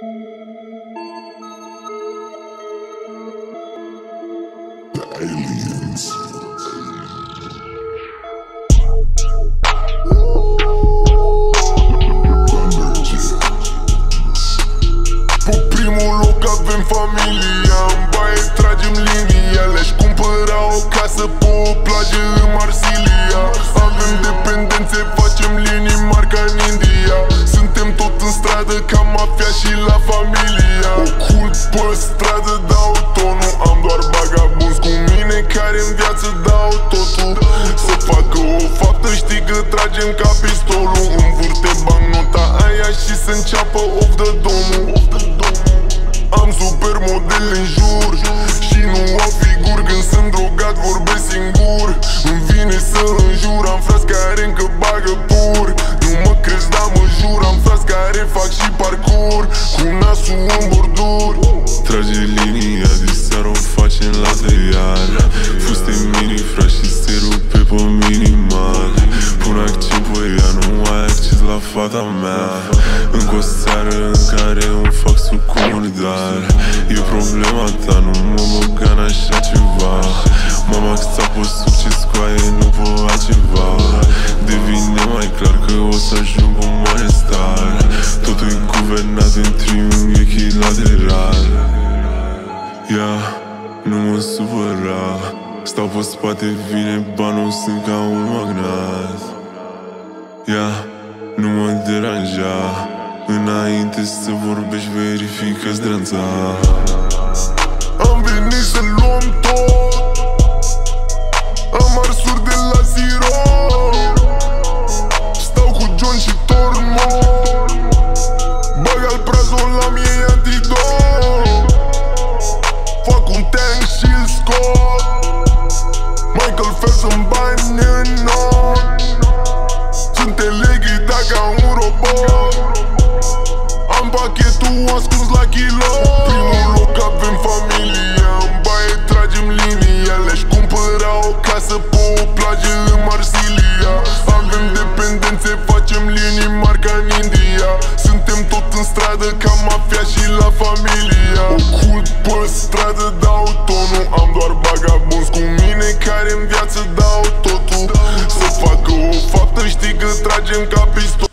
The aliens. Ca mafia și la familia. Ocult pe stradă dau tonul. Am doar bagabunzi cu mine care în viață dau totul. Să facă o faptă, știi că tragem ca pistolul. Învârte bancnota aia și să înceapă of the domul Am supermodel în jur Și nu au figuri. Când sunt drogat vorbesc singur. Îmi vine să înjur Am Trage linia, de seară o facem la tăiar Fuste mini, fra și se rupe pe minimal Pun accent pe ea, nu ai acces la fata mea. Încă o seară în care îmi fac suc murdar E problema ta, nu mă băga în așa ceva. M-am axat pe succes cu aia, nu pe altceva. Devine mai clar că o să ajung Stau pe spate, vine banul, sunt ca un magnat. Ia, nu mă deranja. Înainte să vorbești, verifică-ți dranța Am venit să luăm tot Michael Phelps în bani în not Sunt elegida ca un robot. Am pachetul ascuns la kilo Primul loc avem familia În baie tragem linia. Le-aș cumpăra o casă pe o plajă în Marsilia. Avem dependențe, facem linii mari ca în India. Suntem tot în stradă ca mafia și la familia care în viață dau totul. Să facă o faptă, știi că tragem ca pistol